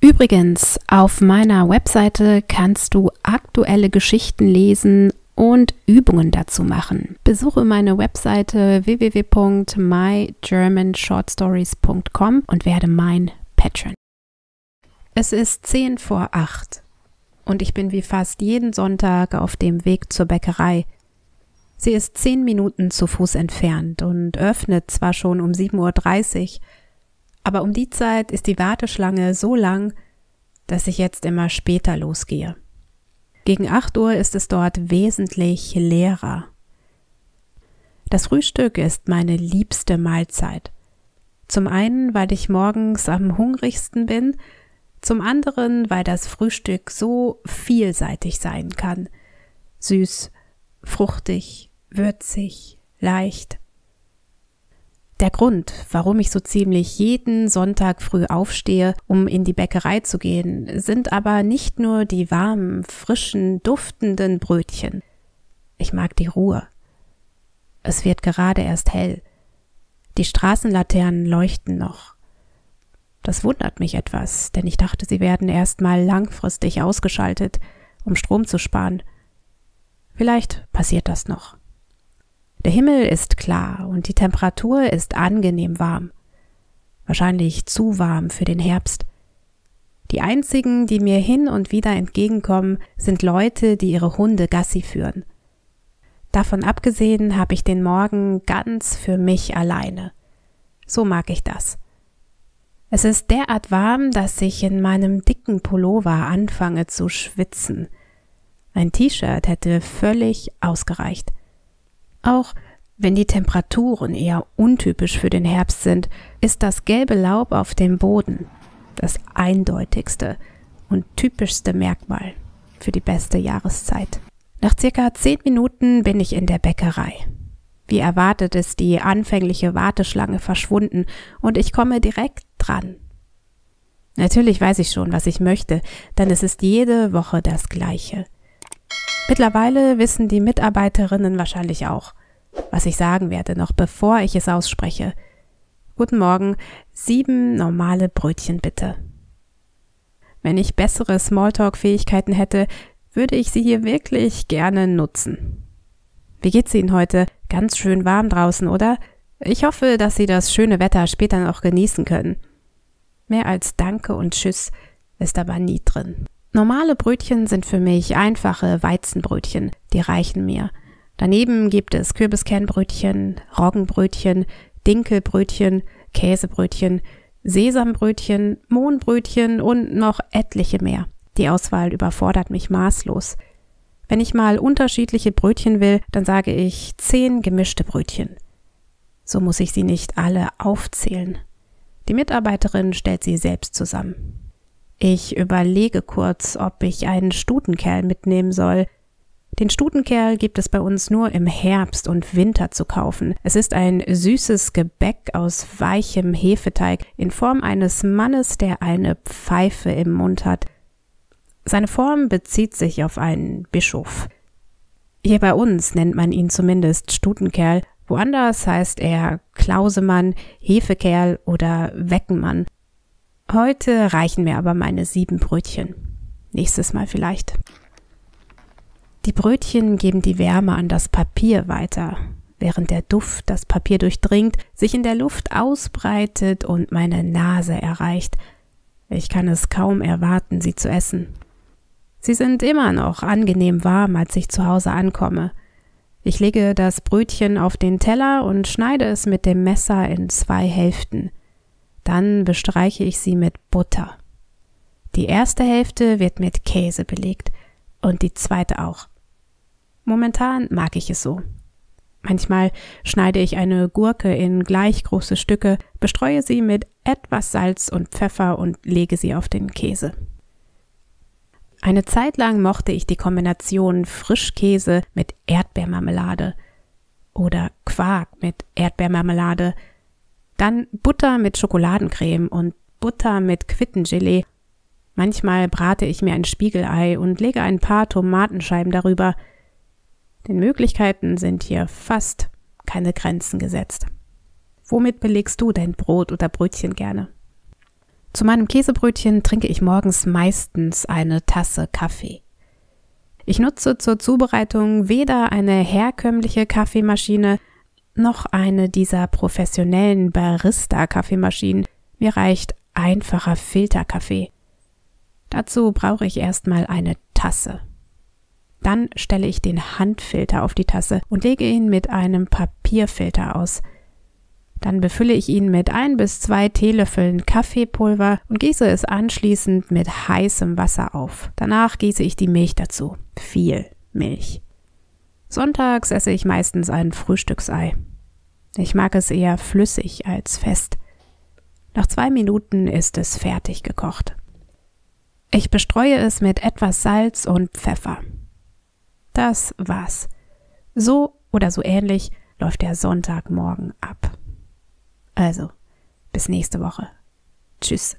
Übrigens, auf meiner Webseite kannst du aktuelle Geschichten lesen und Übungen dazu machen. Besuche meine Webseite www.mygermanshortstories.com und werde mein Patron. Es ist 10 vor 8 und ich bin wie fast jeden Sonntag auf dem Weg zur Bäckerei. Sie ist zehn Minuten zu Fuß entfernt und öffnet zwar schon um 7.30 Uhr, aber um die Zeit ist die Warteschlange so lang, dass ich jetzt immer später losgehe. Gegen 8 Uhr ist es dort wesentlich leerer. Das Frühstück ist meine liebste Mahlzeit. Zum einen, weil ich morgens am hungrigsten bin, zum anderen, weil das Frühstück so vielseitig sein kann. Süß, fruchtig, würzig, leicht. Der Grund, warum ich so ziemlich jeden Sonntag früh aufstehe, um in die Bäckerei zu gehen, sind aber nicht nur die warmen, frischen, duftenden Brötchen. Ich mag die Ruhe. Es wird gerade erst hell. Die Straßenlaternen leuchten noch. Das wundert mich etwas, denn ich dachte, sie werden erst mal langfristig ausgeschaltet, um Strom zu sparen. Vielleicht passiert das noch. Der Himmel ist klar und die Temperatur ist angenehm warm. Wahrscheinlich zu warm für den Herbst. Die einzigen, die mir hin und wieder entgegenkommen, sind Leute, die ihre Hunde Gassi führen. Davon abgesehen habe ich den Morgen ganz für mich alleine. So mag ich das. Es ist derart warm, dass ich in meinem dicken Pullover anfange zu schwitzen. Ein T-Shirt hätte völlig ausgereicht. Auch wenn die Temperaturen eher untypisch für den Herbst sind, ist das gelbe Laub auf dem Boden das eindeutigste und typischste Merkmal für die beste Jahreszeit. Nach circa zehn Minuten bin ich in der Bäckerei. Wie erwartet ist die anfängliche Warteschlange verschwunden und ich komme direkt dran. Natürlich weiß ich schon, was ich möchte, denn es ist jede Woche das gleiche. Mittlerweile wissen die Mitarbeiterinnen wahrscheinlich auch, was ich sagen werde, noch bevor ich es ausspreche. Guten Morgen, sieben normale Brötchen bitte. Wenn ich bessere Smalltalk-Fähigkeiten hätte, würde ich sie hier wirklich gerne nutzen. Wie geht's Ihnen heute? Ganz schön warm draußen, oder? Ich hoffe, dass Sie das schöne Wetter später noch genießen können. Mehr als Danke und Tschüss ist aber nie drin. Normale Brötchen sind für mich einfache Weizenbrötchen, die reichen mir. Daneben gibt es Kürbiskernbrötchen, Roggenbrötchen, Dinkelbrötchen, Käsebrötchen, Sesambrötchen, Mohnbrötchen und noch etliche mehr. Die Auswahl überfordert mich maßlos. Wenn ich mal unterschiedliche Brötchen will, dann sage ich zehn gemischte Brötchen. So muss ich sie nicht alle aufzählen. Die Mitarbeiterin stellt sie selbst zusammen. Ich überlege kurz, ob ich einen Stutenkerl mitnehmen soll. Den Stutenkerl gibt es bei uns nur im Herbst und Winter zu kaufen. Es ist ein süßes Gebäck aus weichem Hefeteig in Form eines Mannes, der eine Pfeife im Mund hat. Seine Form bezieht sich auf einen Bischof. Hier bei uns nennt man ihn zumindest Stutenkerl, woanders heißt er Klausemann, Hefekerl oder Weckenmann. Heute reichen mir aber meine sieben Brötchen. Nächstes Mal vielleicht. Die Brötchen geben die Wärme an das Papier weiter, während der Duft das Papier durchdringt, sich in der Luft ausbreitet und meine Nase erreicht. Ich kann es kaum erwarten, sie zu essen. Sie sind immer noch angenehm warm, als ich zu Hause ankomme. Ich lege das Brötchen auf den Teller und schneide es mit dem Messer in zwei Hälften. Dann bestreiche ich sie mit Butter. Die erste Hälfte wird mit Käse belegt und die zweite auch. Momentan mag ich es so. Manchmal schneide ich eine Gurke in gleich große Stücke, bestreue sie mit etwas Salz und Pfeffer und lege sie auf den Käse. Eine Zeit lang mochte ich die Kombination Frischkäse mit Erdbeermarmelade oder Quark mit Erdbeermarmelade dann Butter mit Schokoladencreme und Butter mit Quittengelee. Manchmal brate ich mir ein Spiegelei und lege ein paar Tomatenscheiben darüber. Den Möglichkeiten sind hier fast keine Grenzen gesetzt. Womit belegst du dein Brot oder Brötchen gerne? Zu meinem Käsebrötchen trinke ich morgens meistens eine Tasse Kaffee. Ich nutze zur Zubereitung weder eine herkömmliche Kaffeemaschine noch eine dieser professionellen Barista-Kaffeemaschinen. Mir reicht einfacher Filterkaffee. Dazu brauche ich erstmal eine Tasse. Dann stelle ich den Handfilter auf die Tasse und lege ihn mit einem Papierfilter aus. Dann befülle ich ihn mit ein bis zwei Teelöffeln Kaffeepulver und gieße es anschließend mit heißem Wasser auf. Danach gieße ich die Milch dazu. Viel Milch. Sonntags esse ich meistens ein Frühstücksei. Ich mag es eher flüssig als fest. Nach zwei Minuten ist es fertig gekocht. Ich bestreue es mit etwas Salz und Pfeffer. Das war's. So oder so ähnlich läuft der Sonntagmorgen ab. Also, bis nächste Woche. Tschüss.